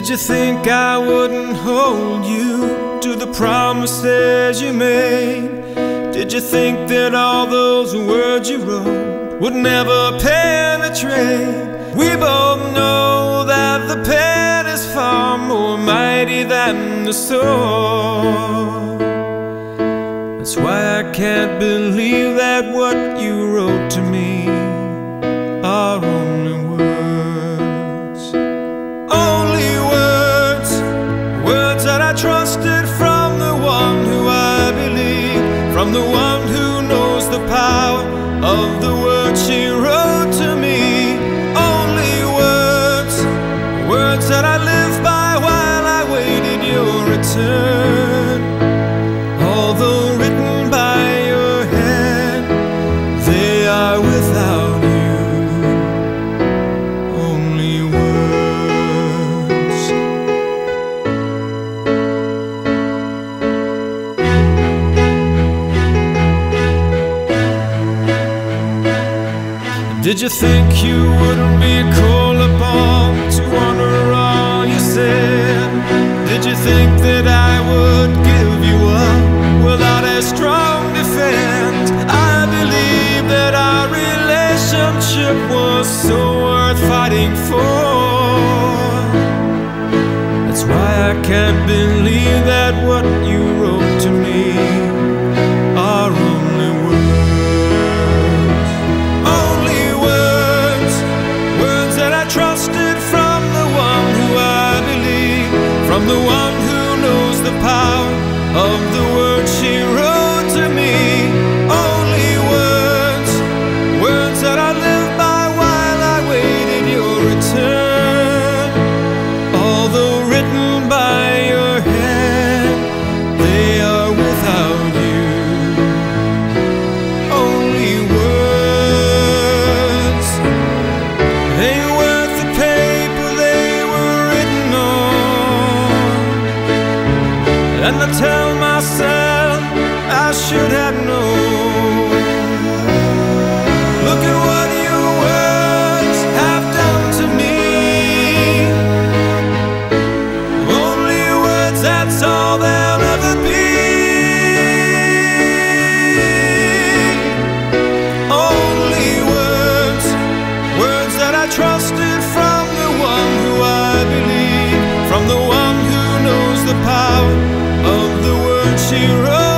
Did you think I wouldn't hold you to the promises you made? Did you think that all those words you wrote would never penetrate? We both know that the pen is far more mighty than the sword. That's why I can't believe that what you wrote to me the one Did you think you wouldn't be called upon to honor all you said? Did you think that I would give you up without a strong defense? I believe that our relationship was so worth fighting for. That's why I can't believe that what you wrote to me from the one who knows the power of the word she wrote And I tell myself I should have known. She wrote.